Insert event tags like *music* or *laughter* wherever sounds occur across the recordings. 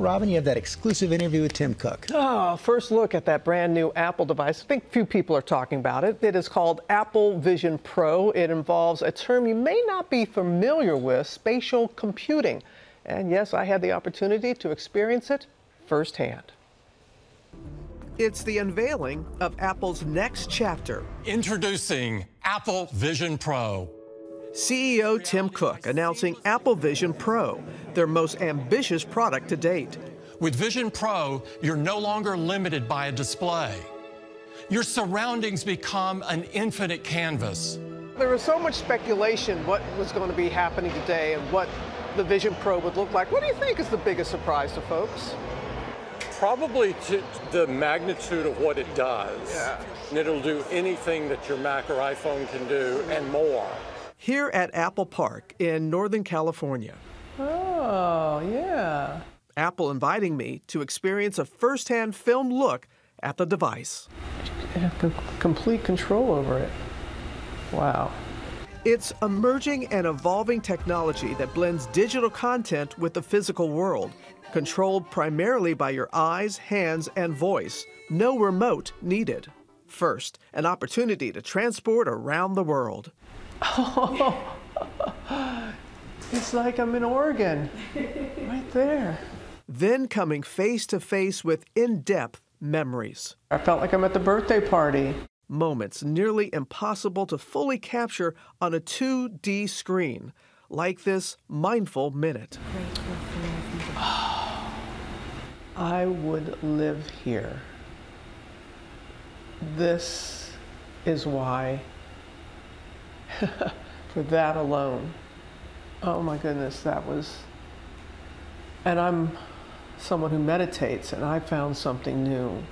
Robin, you have that exclusive interview with Tim Cook. Oh, first look at that brand new Apple device. I think few people are talking about it. It is called Apple Vision Pro. It involves a term you may not be familiar with spatial computing. And yes, I had the opportunity to experience it firsthand. It's the unveiling of Apple's next chapter. Introducing Apple Vision Pro. CEO Tim Cook announcing Apple Vision Pro, their most ambitious product to date. With Vision Pro, you're no longer limited by a display. Your surroundings become an infinite canvas. There was so much speculation what was going to be happening today and what the Vision Pro would look like. What do you think is the biggest surprise to folks? Probably the magnitude of what it does. Yeah. And it'll do anything that your Mac or iPhone can do and more here at Apple Park in Northern California. Oh, yeah. Apple inviting me to experience a firsthand film look at the device. You have complete control over it. Wow. It's emerging and evolving technology that blends digital content with the physical world, controlled primarily by your eyes, hands, and voice. No remote needed. First, an opportunity to transport around the world. Oh, *laughs* it's like I'm in Oregon, *laughs* right there. Then coming face to face with in depth memories. I felt like I'm at the birthday party. Moments nearly impossible to fully capture on a 2D screen, like this mindful minute. *sighs* I would live here. This is why *laughs* for that alone. Oh my goodness, that was. And I'm someone who meditates, and I found something new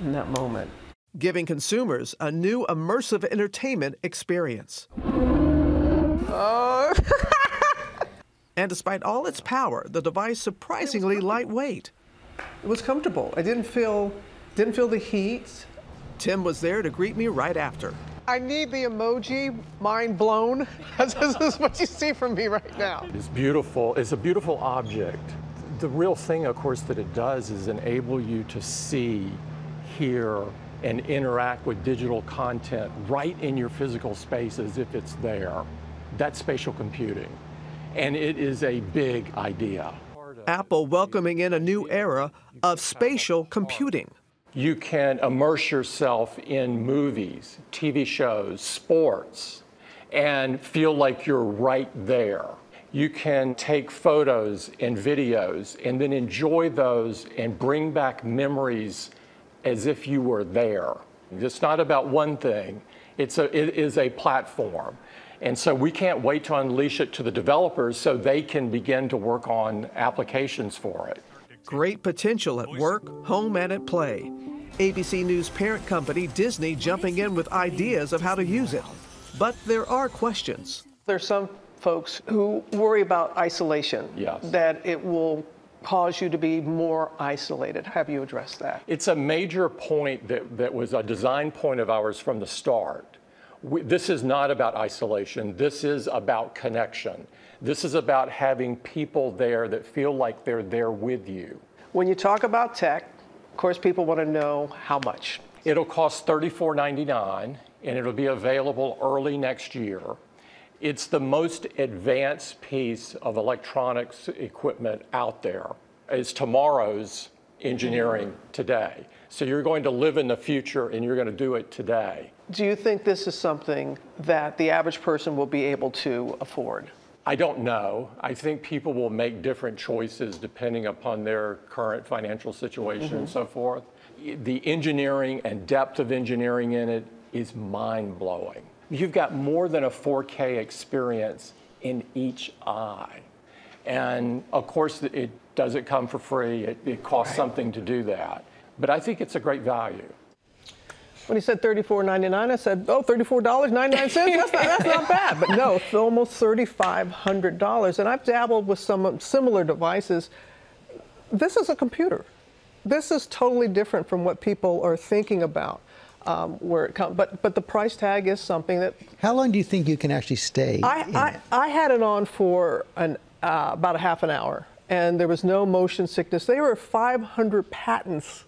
in that moment. Giving consumers a new immersive entertainment experience. Oh. *laughs* and despite all its power, the device surprisingly lightweight. It was comfortable. I didn't feel didn't feel the heat. Tim was there to greet me right after. I need the emoji, mind blown. *laughs* this is what you see from me right now. It's beautiful. It's a beautiful object. The real thing, of course, that it does is enable you to see, hear, and interact with digital content right in your physical space as if it's there. That's spatial computing. And it is a big idea. Apple welcoming in a new era of spatial computing you can immerse yourself in movies, TV shows, sports, and feel like you're right there. You can take photos and videos and then enjoy those and bring back memories as if you were there. It's not about one thing, it's a, it is a platform. And so we can't wait to unleash it to the developers so they can begin to work on applications for it. Great potential at work, home, and at play. ABC News parent company Disney jumping in with ideas of how to use it. But there are questions. There's some folks who worry about isolation. Yes. That it will cause you to be more isolated. Have you addressed that? It's a major point that, that was a design point of ours from the start. We, this is not about isolation. This is about connection. This is about having people there that feel like they're there with you. When you talk about tech, of course, people want to know how much. It'll cost $34.99 and it'll be available early next year. It's the most advanced piece of electronics equipment out there. It's tomorrow's engineering today. So you're going to live in the future and you're going to do it today. Do you think this is something that the average person will be able to afford? I don't know. I think people will make different choices depending upon their current financial situation mm-hmm. and so forth. The engineering and depth of engineering in it is mind blowing. You've got more than a 4K experience in each eye. And of course, it doesn't come for free, it, it costs right. something to do that. But I think it's a great value. When he said $34.99, I said, oh, $34.99? That's not, that's not bad. But no, it's almost $3,500. And I've dabbled with some similar devices. This is a computer. This is totally different from what people are thinking about. Um, where it comes, but but the price tag is something that. How long do you think you can actually stay? I I, I, had it on for an uh, about a half an hour, and there was no motion sickness. There were 500 patents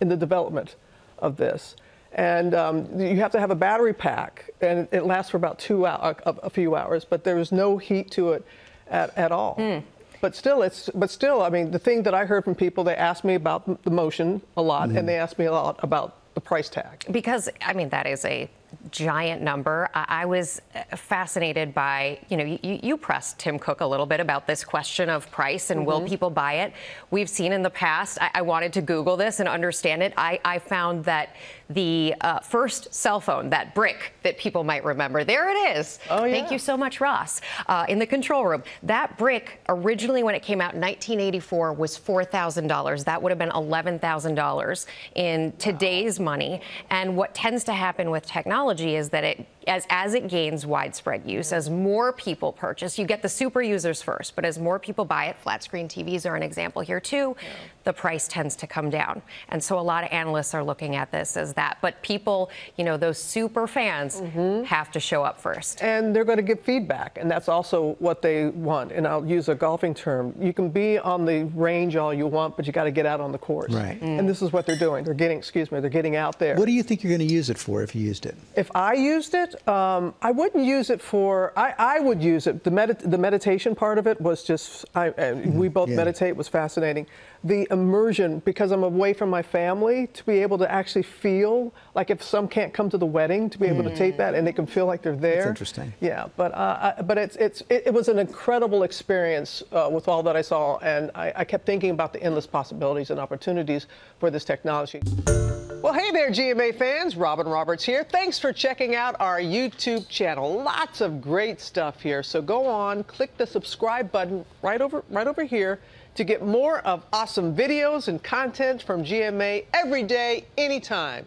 in the development of this. And um, you have to have a battery pack, and it lasts for about two hours, a, a few hours, but there was no heat to it at, at all. Mm. But still, it's but still. I mean, the thing that I heard from people, they asked me about the motion a lot, Mm-hmm. and they asked me a lot about the price tag. Because, I mean, that is a giant number. I, I was uh, fascinated by, you know, you, you pressed Tim Cook a little bit about this question of price and will people buy it. We've seen in the past, I, I wanted to Google this and understand it. I, I found that the uh, first cell phone, that brick that people might remember, there it is. Oh, yeah. Thank you so much, Ross, uh, in the control room. That brick, originally when it came out in 1984, was $4,000. That would have been $11,000 in today's money. And what tends to happen with technology is that it as, as it gains widespread use, as more people purchase, you get the super users first, but as more people buy it, flat screen TVs are an example here too, the price tends to come down. And so a lot of analysts are looking at this as that. But people, you know, those super fans have to show up first. and they're going to give feedback, and that's also what they want. And I'll use a golfing term: you can be on the range all you want, but you got to get out on the course. Right. And this is what they're doing. They're getting, excuse me, they're getting out there. What do you think you're going to use it for if you used it? If I used it, um, I wouldn't use it for. I, I would use it. The medit- the meditation part of it was just. I, uh, we both yeah. meditate was fascinating. The immersion, because I'm away from my family, to be able to actually feel like if some can't come to the wedding, to be able to tape that and they can feel like they're there. interesting. Yeah, but uh, I, but it's it's it, it was an incredible experience uh, with all that I saw, and I, I kept thinking about the endless possibilities and opportunities for this technology. Well, hey there, GMA fans. Robin Roberts here. Thanks for checking out our YouTube channel. Lots of great stuff here. So go on, click the subscribe button right over right over here to get more of awesome videos and content from GMA every day, anytime.